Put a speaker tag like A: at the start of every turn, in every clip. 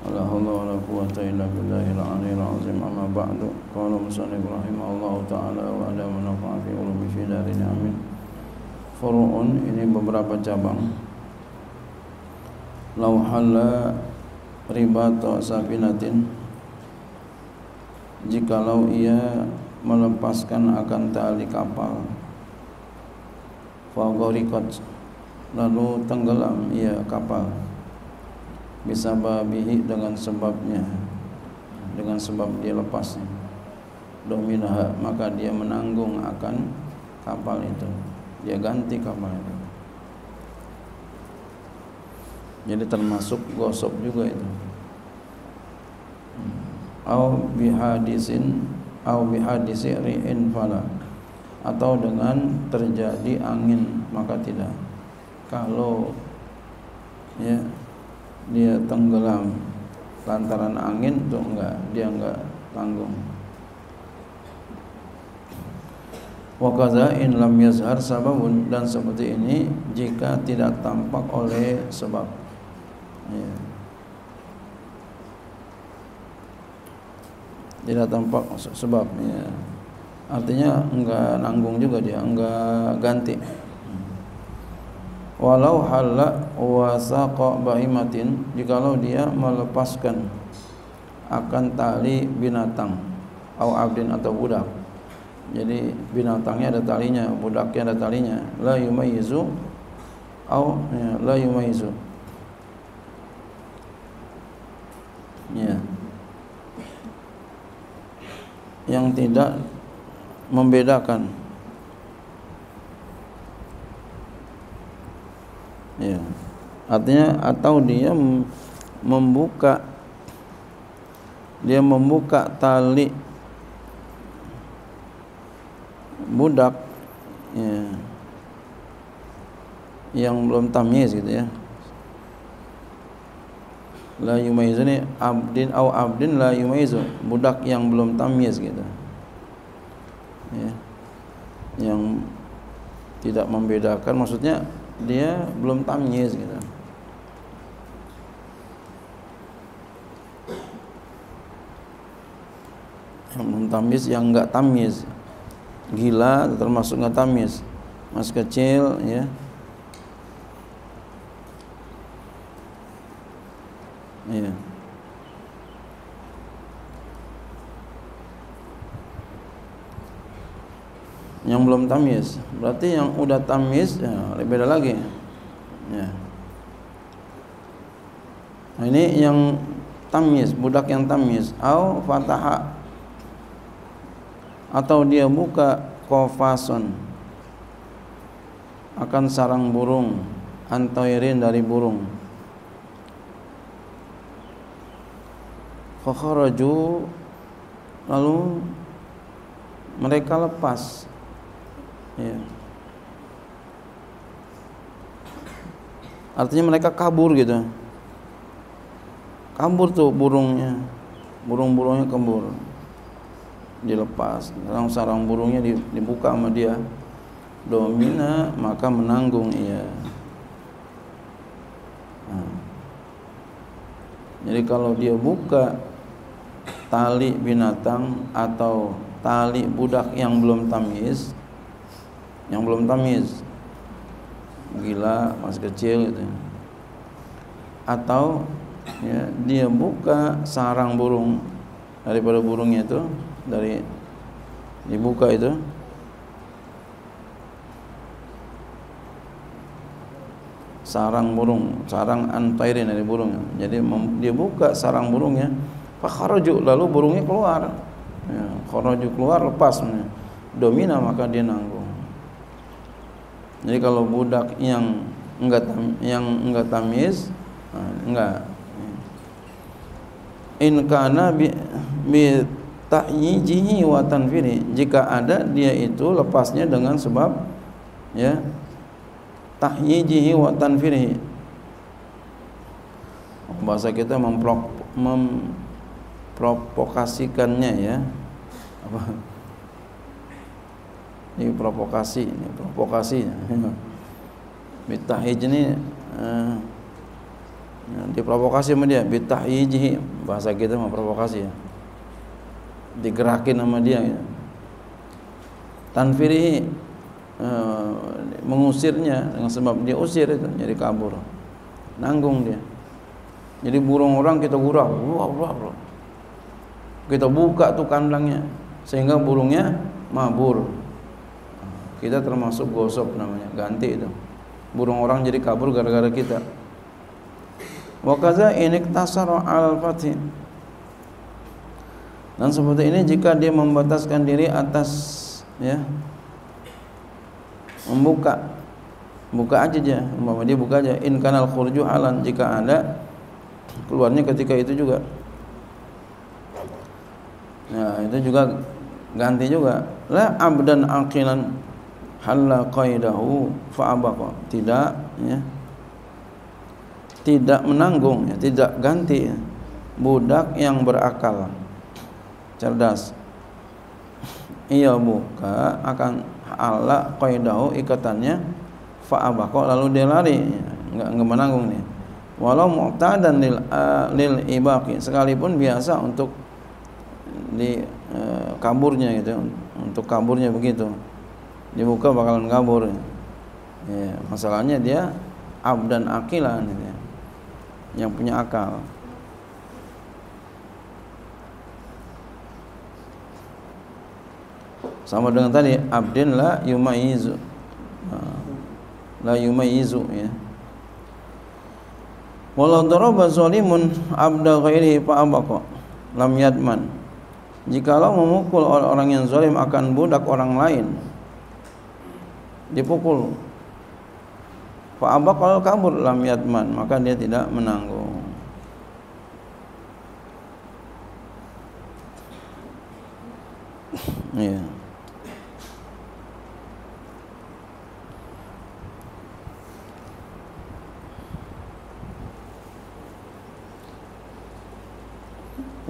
A: ولا حول ولا قوة إلا بالله العلي العظيم أما بعد قال مصنف رحمه الله تعالى وعلى منفع في علوم في دارين آمين Furu'un ini beberapa cabang Lau halla ribato sabinatin Jikalau ia melepaskan akan tali kapal Fagorikot Lalu tenggelam ia kapal Bisa babihi dengan sebabnya. Dengan sebab dia lepasnya. Dominaha Maka dia menanggung akan kapal itu. Dia ganti kapal itu. Jadi termasuk gosok juga itu. Au bihadisin au bihadisi ri'in fala atau dengan terjadi angin maka tidak. Kalau ya dia tenggelam lantaran angin itu enggak dia enggak tanggung Wakaza in lam yazhar sababun dan seperti ini jika tidak tampak oleh sebab. Ya. Tidak tampak sebab. Ya. Artinya enggak nanggung juga dia, enggak ganti. Walau halla wasaqa bahimatin jikalau dia melepaskan akan tali binatang atau abdin atau budak jadi binatangnya ada talinya, budaknya ada talinya. La yumayizu au ya, la yumayizu. Ya. Yang tidak membedakan. Ya. Artinya atau dia membuka dia membuka tali budak ya, yang belum tamyiz gitu ya. La yumayizu ini abdin au abdin la yumayizu budak yang belum tamyiz gitu. Ya yang tidak membedakan maksudnya dia belum tamyiz gitu tamyiz yang enggak tamyiz gila termasuk ngatamis masih kecil ya. Ya yang belum tamis. Berarti yang udah tamis ya beda lagi. Ya. Nah, ini yang tamis budak yang tamis. Au fataha atau dia buka kofason akan sarang burung. Antoirin dari burung. Fakharaju lalu mereka lepas. Ya. artinya mereka kabur gitu. Kabur tuh burungnya. Burung-burungnya kabur dilepas. Sarang-sarang burungnya dibuka sama dia. Domina maka menanggung ia. Nah. jadi kalau dia buka tali binatang atau tali budak yang belum tamis yang belum tamis gila masih kecil gitu atau ya, dia buka sarang burung daripada burungnya itu dari dibuka itu sarang burung, sarang antairin dari burung. Jadi dia buka sarang burungnya, fakharaju lalu burungnya keluar. Ya, kharaju keluar lepas domina maka dia nanggung. Jadi kalau budak yang enggak yang enggak tamis, nah, enggak. In kana bi, bi ta'yijihi wa tanfiri jika ada dia itu lepasnya dengan sebab ya tahyijihi wa tanfirihi bahasa kita memprovokasikannya ya. Apa? Ini provokasi ini provokasi. Bitahij ini uh, diprovokasi sama dia. Bitahyijihi bahasa kita memprovokasi ya digerakin sama dia ya. tanfirihi uh, mengusirnya dengan sebab dia usir itu jadi kabur. Nanggung dia. Jadi burung orang kita gurau wah, wah, wah. kita buka tuh kandangnya sehingga burungnya mabur. Kita termasuk gosok namanya ganti itu. Burung orang jadi kabur gara-gara kita. Wakaza iniktasara al fatih dan seperti ini jika dia membataskan diri atas ya membuka buka aja aja umpama dia buka aja. In kanal khurju halan jika ada keluarnya ketika itu juga. Nah itu juga ganti juga. La abdan aqilan halla qaidahu fa tidak ya tidak menanggung ya, tidak ganti ya. budak yang berakal cerdas. Ia buka akan Allah qaidahu ikatannya fa'abaqa lalu dia lari. Enggak enggak menanggung nih. Walau mu'tadan lil uh, lil ibaqi. Sekalipun biasa untuk di uh, kaburnya gitu untuk kaburnya begitu. Dibuka bakalan kabur. Ya, masalahnya dia abdan akilan gitu ya, yang punya akal sama dengan tadi abdin la yumayizu la yumayizu ya. Walau daraba zalimun abda ghairihi fa abaqa lam yadman. Jikalau memukul orang yang zalim akan budak orang lain dipukul. Fa abaqa kabur lam yadman maka dia tidak menanggung. Yeah.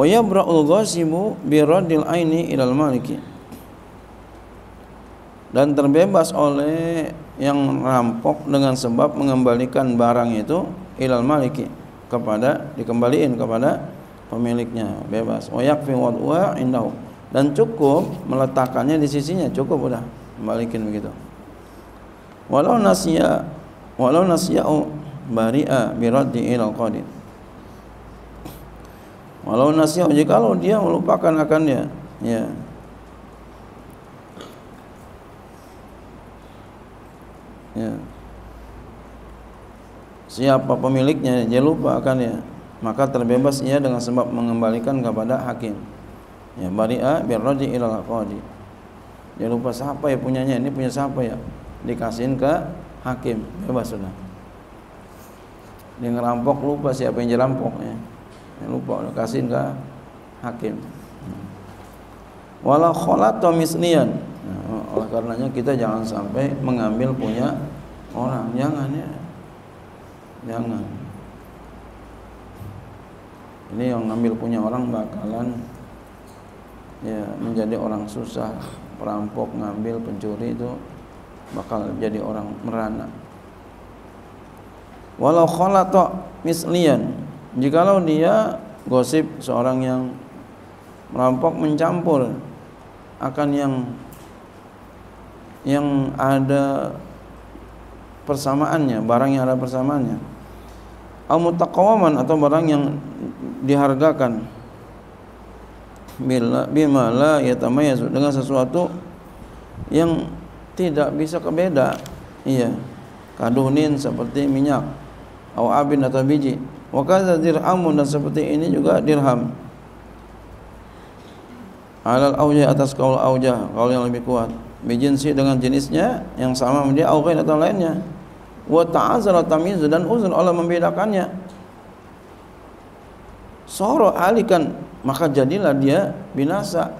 A: Wa yabra'ul ghasibu bi aini ilal maliki. Dan terbebas oleh yang rampok dengan sebab mengembalikan barang itu ilal maliki. Kepada dikembaliin kepada pemiliknya. Bebas. Wa yakfi wad'a indahu. Dan cukup meletakkannya di sisinya. Cukup udah. Kembalikan begitu. Walau nasiya walau nasiya'u bari'a bi raddi ilal qadir Walau nasihat kalau dia melupakan akannya, ya. Ya. Siapa pemiliknya dia lupa akannya, maka terbebas ia dengan sebab mengembalikan kepada hakim. Ya, bari'a birraji ila qadi. Dia lupa siapa ya punyanya, ini punya siapa ya? Dikasihin ke hakim, bebas sudah. Dia ngerampok lupa siapa yang dirampok ya lupa kasihin ke hakim. Walau kholat mislian nah, oleh karenanya kita jangan sampai mengambil punya orang. Jangan ya. Jangan. Ini yang ngambil punya orang bakalan ya menjadi orang susah. Perampok ngambil pencuri itu bakal jadi orang merana. Walau kholata mislian Jikalau dia gosip seorang yang merampok mencampur akan yang yang ada persamaannya, barang yang ada persamaannya. Al mutaqawaman atau barang yang dihargakan bila bima la dengan sesuatu yang tidak bisa kebeda. Iya. Kadunin seperti minyak atau abin atau biji Wa kadza dirhamun dan seperti ini juga dirham. Alal aujah atas kaul aujah, kaul yang lebih kuat. Bijinsi dengan jenisnya yang sama dia au atau lainnya. Wa ta'azzara tamyiz dan uzun Allah membedakannya. Soro alikan maka jadilah dia binasa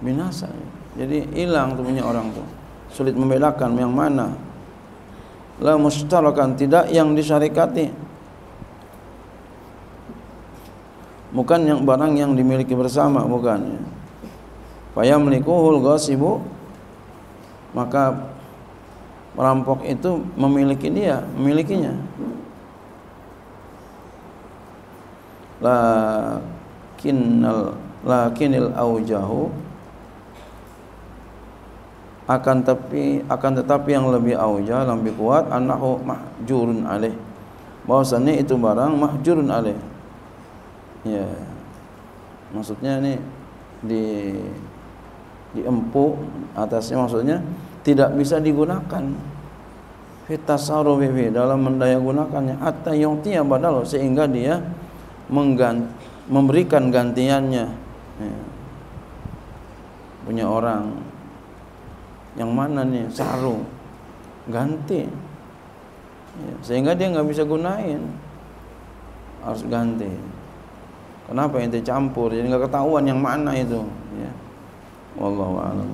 A: binasa jadi hilang tuh punya orang tuh sulit membedakan yang mana la mustarakan tidak yang disyarikati bukan yang barang yang dimiliki bersama bukan. Ya melikuhul ghasibu. Maka perampok itu memiliki dia memilikinya. Lakinnal lakinil aujahu. Akan tapi akan tetapi yang lebih auja lebih kuat annahu mahjurun alaih. Bahwasannya itu barang mahjurun alaih ya maksudnya ini di diempuk atasnya maksudnya tidak bisa digunakan. Fitasarufi dalam mendaya gunakannya. Hatta yu'tiya badal sehingga dia memberikan gantiannya. Ya. punya orang yang mana nih? Sarung ganti. Ya, sehingga dia nggak bisa gunain. Harus ganti kenapa ente campur? Jadi nggak ketahuan yang mana itu. Ya. Wallahu a'lam